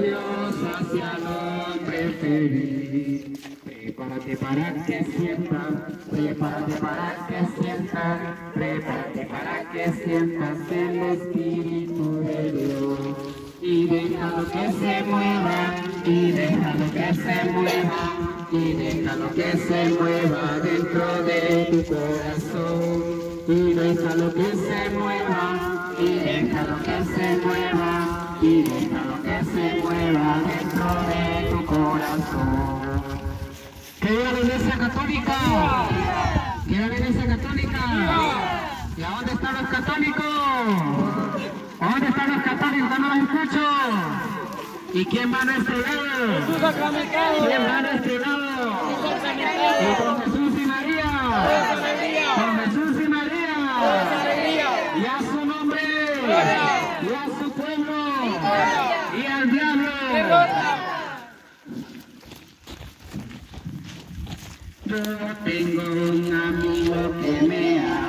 Dios hacia el hombre feliz. Prepárate para que sientas, prepárate para que sientas, prepárate para que sientas el Espíritu de Dios. Y déjalo que se mueva, y déjalo que se mueva, y déjalo que se mueva dentro de tu corazón. Y déjalo que se mueva, y déjalo que se mueva, y déjalo se mueva dentro de tu corazón. ¡Que la Iglesia Católica! ¡Que la Iglesia Católica! ¿Y a dónde están los católicos? ¿A dónde están los católicos? No los escucho. ¿Y quién va a nuestro lado? ¿Quién va a nuestro lado? Y con Jesús y María. Con Jesús y María. Y a su nombre. Y a su pueblo. Amigo que me ama.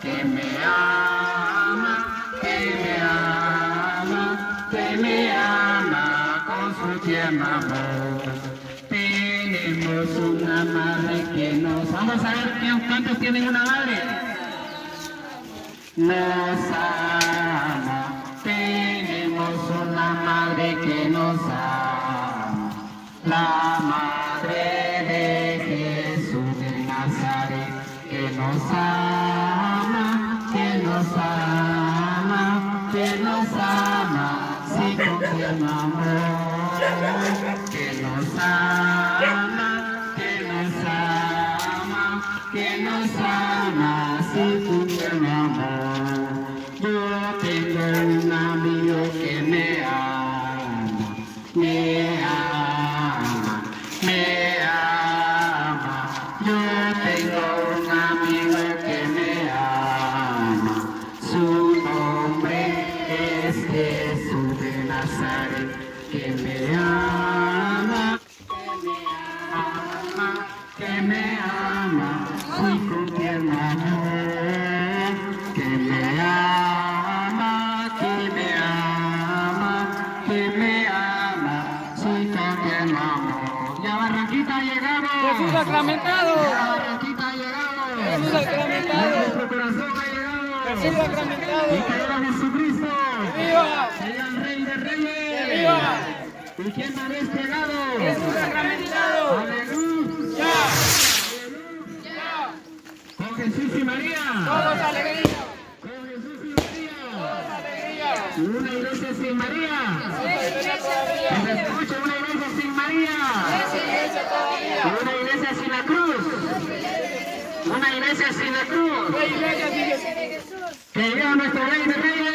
Que me ama, que me ama, que me ama con su tierno amor. Tenemos una madre que nos... Vamos a ver cuántos tienen una madre nos ama. Tenemos una madre que nos ama. La madre nos ama, sí con tierno amor, que nos ama, que nos ama, que nos ama, sí que me ama, ama, que me ama, sí con tierno amor, que me ama, que me ama, que me ama, sí con tierno amor. Ya Barranquita ha llegado. Jesús sacramentado. Ya Barranquita ha llegado. Jesús Ya sacramentado. nuestro corazón ha llegado. Jesús Y sacramentado. que viva Jesucristo. ¡Viva! Que viva el Rey de Reyes. ¡Viva! ¿Y quién me ha despegado? Jesús sacramentado. Aleluya. Con Jesús y María. Todos alegría. Con Jesús y María. Alegría. Una iglesia sin María. Se escuche una iglesia sin María. Una iglesia sin la cruz. Una iglesia sin la cruz. Que viva nuestro Rey de Reyes.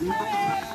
Thank you.